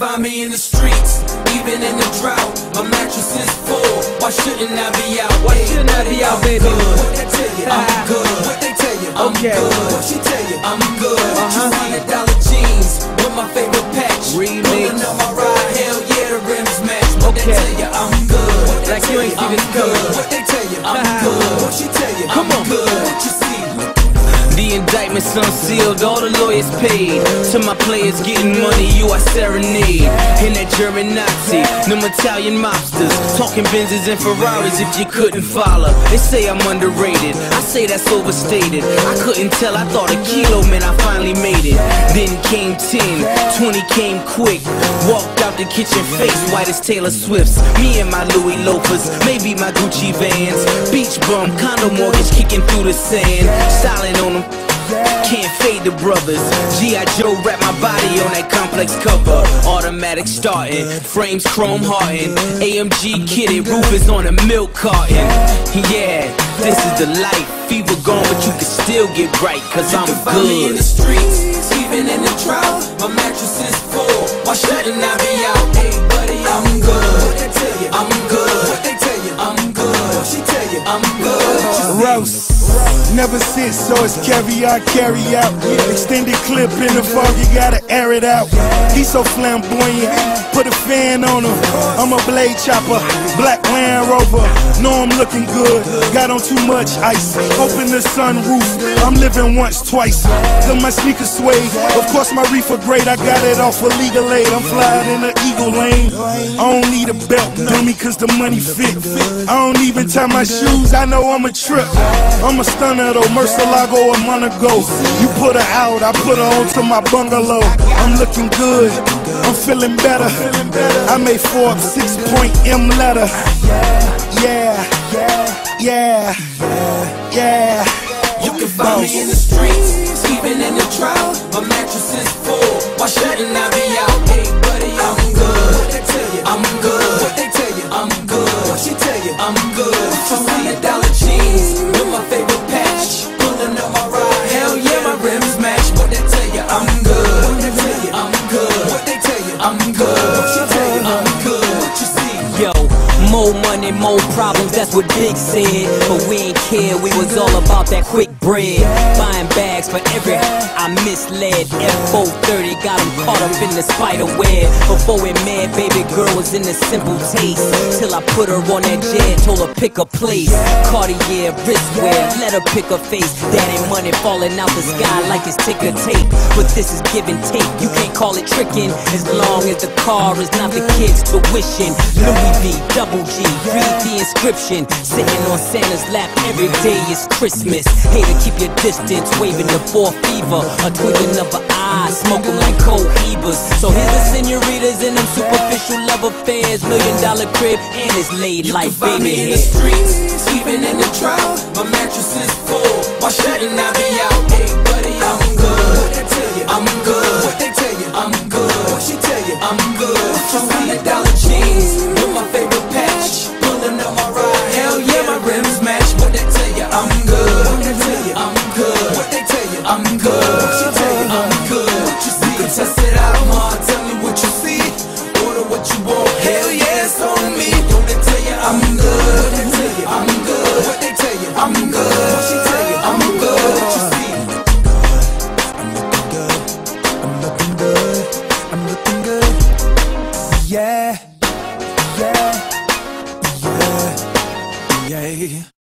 Find me in the streets, even in the drought. My mattress is full. Why shouldn't I be out? Why shouldn't I be out, baby? What they tell you? I'm good. What they tell you? I'm Okay. good. What she tell you? I'm good. Uh-huh. Hundred dollar jeans with my favorite patch. Remix. Pulling up my ride, hell yeah, the rims match. What Okay. they tell you? I'm good. What they Like tell you I'm good. What they tell you? I'm Uh-huh. good. What she tell you? Come I'm on. good. What you indictment's unsealed, all the lawyers paid. To my players getting money, you are serenade. In that German Nazi, them Italian mobsters, talking Benzes and Ferraris if you couldn't follow. They say I'm underrated, I say that's overstated. I couldn't tell, I thought a kilo man, I finally made it. Then came 10, 20 came quick. Walked out the kitchen, face white as Taylor Swift's. Me and my Louis loafers, maybe my Gucci vans. Beach bum, condo mortgage kicking through the sand. Styling on them. Can't fade the brothers. G.I. Joe wrap my body on that complex cover. Automatic starting, frames chrome hardened. AMG kitted, roof is on a milk carton. Yeah, this is the life. Fever gone, but you can still get right, cause I'm can me in good. the streets, even in the drought. My mattress is full. Why shouldn't I be out? Hey, buddy, I'm good. They tell you? I'm good. What they tell you? I'm good. What she tell you? I'm good. What you see? Roast. Never sit, so it's caviar carry out. Extended clip in the fog, you gotta air it out. He's so flamboyant, put a fan on him. I'm a blade chopper, black Land Rover. Know I'm looking good, got on too much ice. Open the sunroof, I'm living once, twice. Till my sneakers sway, of course my reefer great. I got it off of legal aid. I'm flying in the eagle lane. I don't need a belt, dummy, cause the money fit. I don't even tie my shoes, I know I'm a trip. I'm a stunner though, Murcielago or Monaco. You put her out, I put her onto my bungalow. I'm looking good, I'm feeling better. I made Forbes six point M letter. Yeah, yeah, yeah. Yeah. You can find me in the streets, even in the drought. My mattress is full. Why shouldn't I be out? Hey, buddy, I'm good. What they tell you? I'm good. What they tell you? I'm good. What she tell you? I'm good. Two hundred dollar jeans with my favorite money, more problems, that's what Big said. But we ain't care, we was all about that quick bread. Buying bags for every I misled. F430 got him caught up in the spider web. Before it mad, baby girl was in the simple taste. Till I put her on that jet, told her pick a place. Cartier wristwear, let her pick a face. That ain't money falling out the sky like it's ticker tape. But this is give and take, you can't call it tricking. As long as the car is not the kids' tuition. Louis V, double G, read the inscription. Sitting on Santa's lap every day is Christmas. Hey to keep your distance, waving the four fever. A twinkling of an eye, smoke 'em like cold Ebers. So here's the senoritas and them superficial love affairs. Million dollar crib and it's laid You like can find baby me in the streets, even in the drought. My mattress is full. Why shouldn't I be out? Hey, buddy, I'm good. What they tell you? I'm good. Yeah.